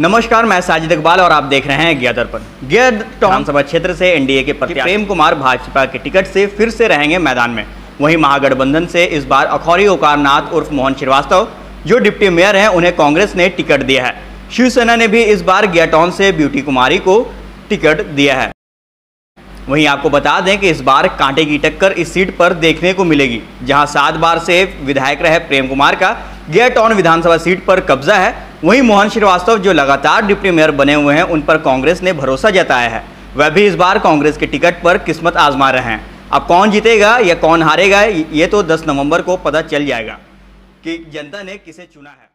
नमस्कार मैं साजिद इकबाल और आप देख रहे हैं गिया दर्पण गिया विधानसभा क्षेत्र से एनडीए के प्रत्याशी प्रेम कुमार भाजपा के टिकट से फिर से रहेंगे मैदान में। वहीं महागठबंधन से इस बार अखौरी ओकारनाथ उर्फ़ मोहन श्रीवास्तव जो डिप्टी मेयर हैं उन्हें कांग्रेस ने टिकट दिया है। शिवसेना ने भी इस बार गियाटॉन से ब्यूटी कुमारी को टिकट दिया है। वहीं आपको बता दें कि इस बार कांटे की टक्कर इस सीट पर देखने को मिलेगी जहाँ सात बार से विधायक रहे प्रेम कुमार का। गया टाउन विधानसभा सीट पर कब्जा है वहीं मोहन श्रीवास्तव जो लगातार डिप्टी मेयर बने हुए हैं, उन पर कांग्रेस ने भरोसा जताया है। वह भी इस बार कांग्रेस के टिकट पर किस्मत आजमा रहे हैं। अब कौन जीतेगा या कौन हारेगा, ये तो 10 नवंबर को पता चल जाएगा कि जनता ने किसे चुना है।